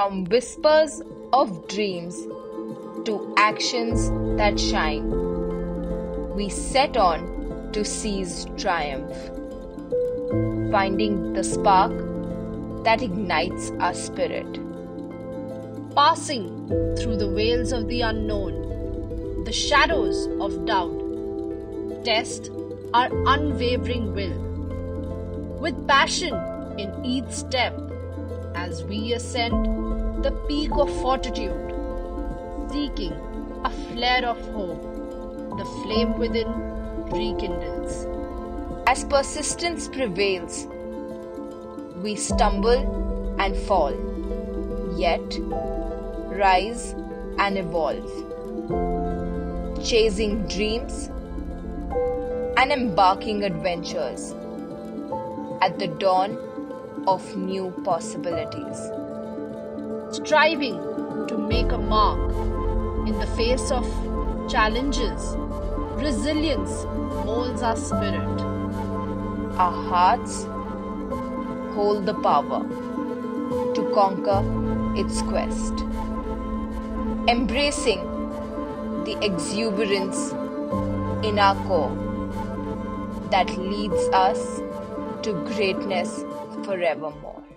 From whispers of dreams to actions that shine, we set on to seize triumph, finding the spark that ignites our spirit. Passing through the veils of the unknown, the shadows of doubt, test our unwavering will. With passion in each step, as we ascend the peak of fortitude, seeking a flare of hope, the flame within rekindles. As persistence prevails, we stumble and fall, yet rise and evolve, chasing dreams and embarking adventures at the dawn of new possibilities. Striving to make a mark in the face of challenges, resilience molds our spirit. Our hearts hold the power to conquer its quest. Embracing the exuberance in our core that leads us to greatness forevermore.